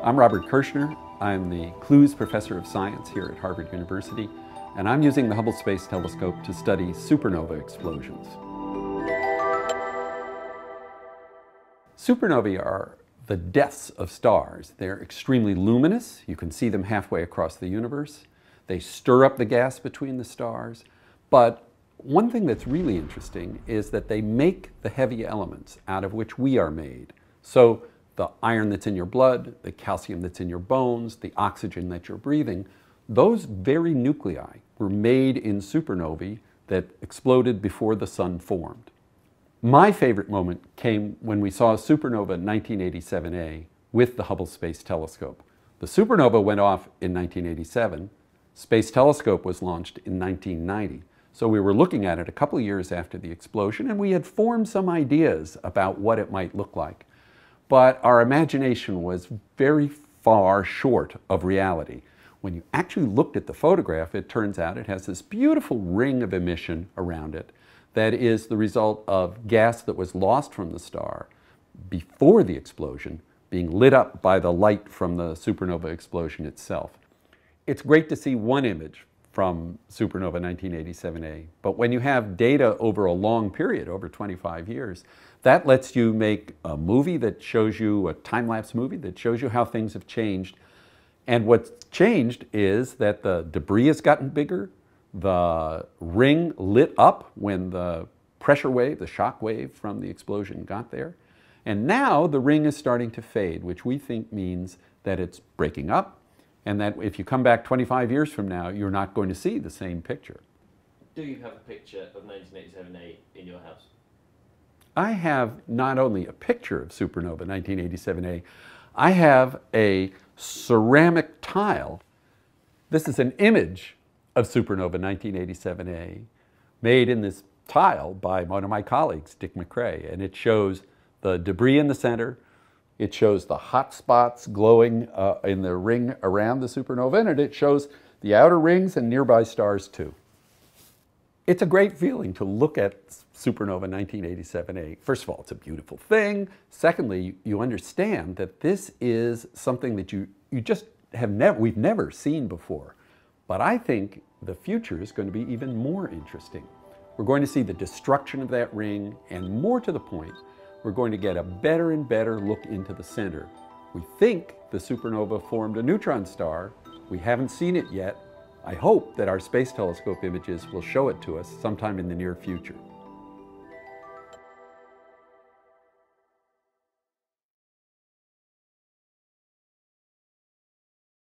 I'm Robert Kirshner. I'm the Clowes Professor of Science here at Harvard University, and I'm using the Hubble Space Telescope to study supernova explosions. Supernovae are the deaths of stars. They're extremely luminous. You can see them halfway across the universe. They stir up the gas between the stars. But one thing that's really interesting is that they make the heavy elements out of which we are made. So the iron that's in your blood, the calcium that's in your bones, the oxygen that you're breathing, those very nuclei were made in supernovae that exploded before the sun formed. My favorite moment came when we saw supernova 1987A with the Hubble Space Telescope. The supernova went off in 1987. Space Telescope was launched in 1990. So we were looking at it a couple years after the explosion and we had formed some ideas about what it might look like but our imagination was very far short of reality. When you actually looked at the photograph, it turns out it has this beautiful ring of emission around it that is the result of gas that was lost from the star before the explosion being lit up by the light from the supernova explosion itself. It's great to see one image from supernova 1987A. But when you have data over a long period, over 25 years, that lets you make a movie that shows you, a time-lapse movie that shows you how things have changed. And what's changed is that the debris has gotten bigger, the ring lit up when the pressure wave, the shock wave from the explosion got there. And now the ring is starting to fade, which we think means that it's breaking up, and that if you come back 25 years from now, you're not going to see the same picture. Do you have a picture of 1987A in your house? I have not only a picture of supernova 1987A, I have a ceramic tile. This is an image of supernova 1987A made in this tile by one of my colleagues, Dick McCray, and it shows the debris in the center, it shows the hot spots glowing uh, in the ring around the supernova, and it shows the outer rings and nearby stars too. It's a great feeling to look at supernova 1987A. First of all, it's a beautiful thing. Secondly, you understand that this is something that you, you just have never, we've never seen before. But I think the future is going to be even more interesting. We're going to see the destruction of that ring, and more to the point, we're going to get a better and better look into the center. We think the supernova formed a neutron star. We haven't seen it yet. I hope that our Space Telescope images will show it to us sometime in the near future.